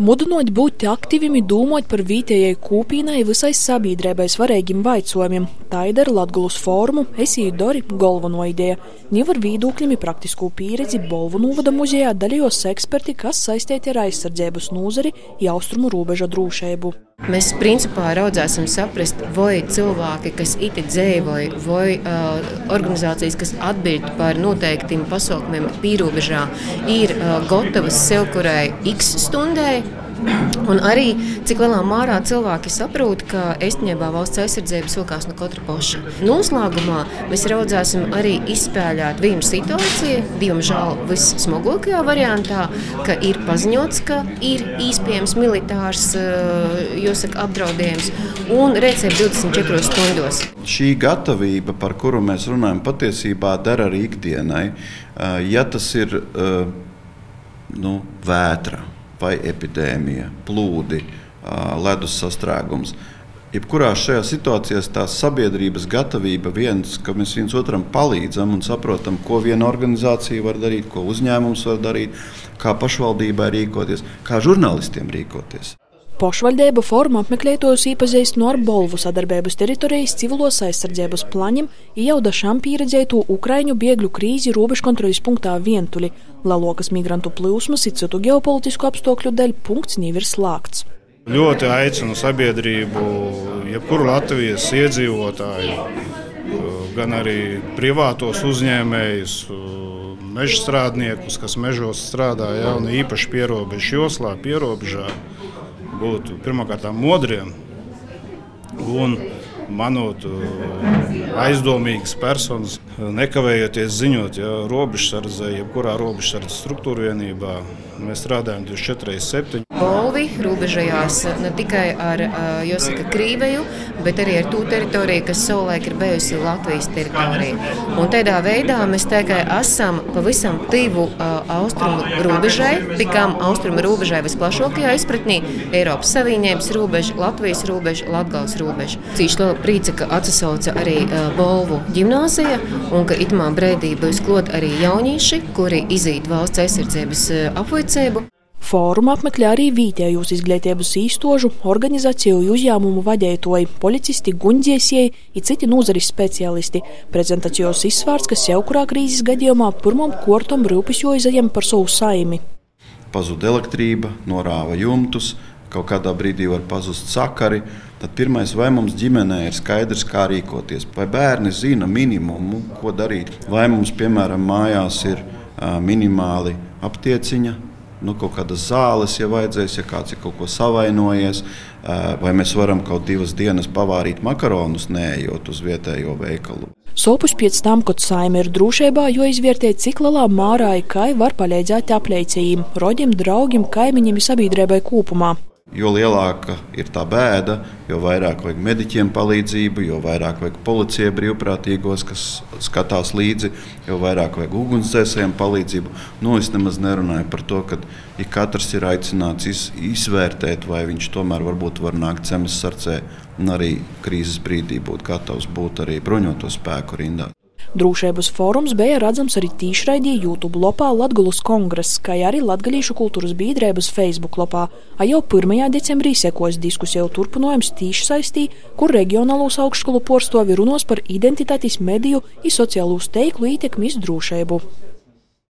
Mudinot būt aktīviem, domāt par vietējai kūpīnai visai sabiedrībai svarīgiem jautājumiem. Tā ir Latvijas fórumu, esīju Dori galveno ideja. Ņem ar viedokļiem praktisko pieredzi Bolvu novada muzejā dalījos eksperti, kas saistīti ar aizsardzības nozari, austrumu robeža drošību. Mēs principā raudzēsim saprast, vai cilvēki, kas iti dzīvoja, vai uh, organizācijas, kas atbild par noteiktiem pasaukumiem pīrobežā, ir uh, gatavas sev kurai x stundai Un arī cik lielā mērā cilvēki saprot, ka īstenībā valsts aizsardzība sokās no katra paša. Noslēgumā mēs raudzēsim arī izspēlēt vienu situāciju, diemžēl vissmagākajā variantā, ka ir paziņots, ka ir iespējams militārs eh, jāsaka, apdraudējums un redzēsim 24 stundos. Šī gatavība, par kuru mēs runājam, patiesībā der arī ikdienai, eh, ja tas ir eh, nu, vētra vai epidēmija, plūdi, ledus sastrēgums. Jebkurā šajā situācijā tā sabiedrības gatavība, viens, ka mēs viens otram palīdzam un saprotam, ko viena organizācija var darīt, ko uzņēmums var darīt, kā pašvaldībai rīkoties, kā žurnālistiem rīkoties. Pašvaldība forma apmeklētājus iepazīst no ar Bolvu sadarbības teritorijas civilos aizsardzības plaņiem, iejaudašām pieredzēto Ukraiņu bēgļu krīzi robežkontroļas punktā vientuļi. Lalokas migrantu plūsmas ir citu ģeopolitisku apstākļu dēļ punkts jau ir slēgts. Ļoti aicinu sabiedrību, jebkuru Latvijas iedzīvotāju, gan arī privātos uzņēmējus, meža strādniekus, kas mežos strādā, ja, un īpaši pierobežu joslā, pierobežā būt pirmkārt modriem un manot aizdomīgas personas, nekavējoties ziņot, ja robežsardze, jebkurā robežsardzes struktūra vienībā mēs strādājam 24 reizes 7. Bolvi robežojās ne tikai ar Josika Krīveju, bet arī ar to teritoriju, kas savulaik ir bijusi Latvijas teritorija. Un tādā veidā mēs tikai esam pavisam tuvu austrumu robežai, tikām austrumu robežai visplašākajā izpratnī - Eiropas Savienības robeža, Latvijas robeža, Latgales robeža. Cīši liela prīca, ka atsauca arī Bolvu ģimnāzija un ka itamā brēdī būs klot arī jaunieši, kuri izīt valsts aizsardzības apvoicību. Fórumu apmeklē arī vietējos izglītības īstožu organizāciju uzņēmumu vadītāji, policisti, guņdziesieji un citi nozares speciālisti. Prezentācijos izsvērts, ka jebkurā krīzes gadījumā pirmam kortam rūpes jāizajam par savu saimi. Pazuda elektrība, norāva jumtus, kaut kādā brīdī var pazust sakari. Tad pirmais, vai mums ģimenē ir skaidrs, kā rīkoties, vai bērni zina minimumu, ko darīt, vai mums, piemēram, mājās ir minimāli aptieciņa, nu, kaut kādas zāles, ja vajadzēs, ja kāds ir kaut ko savainojies, vai mēs varam kaut divas dienas pavārīt makaronus, neejot uz vietējo veikalu. Sopus pēc tam, kad saime ir drošībā, jo izvērtē, cik lielā mārā ir kai var palīdzēt apleicējiem, rodiem, draugiem, kaimiņiem un sabiedrībai kopumā. Jo lielāka ir tā bēda, jo vairāk vajag mediķiem palīdzību, jo vairāk vajag policijai brīvprātīgos, kas skatās līdzi, jo vairāk vajag ugunsdzēsējiem palīdzību. Nu, es nemaz nerunāju par to, ka ja katrs ir aicināts iz, izvērtēt, vai viņš tomēr varbūt var nākt zemes sarcē un arī krīzes brīdī būt gatavs būt arī bruņoto spēku rindā. Drošības fórums bija redzams arī tīšraidī YouTube lopā Latgulas kongress, kā arī Latgalīšu kultūras biedrības Facebook lopā, a jau 1. decembrī sekos diskusiju turpinājums tīši saistī, kur reģionālos augšskolu porstovi runos par identitātes mediju un sociālo steiklu ietekmi uz drošību.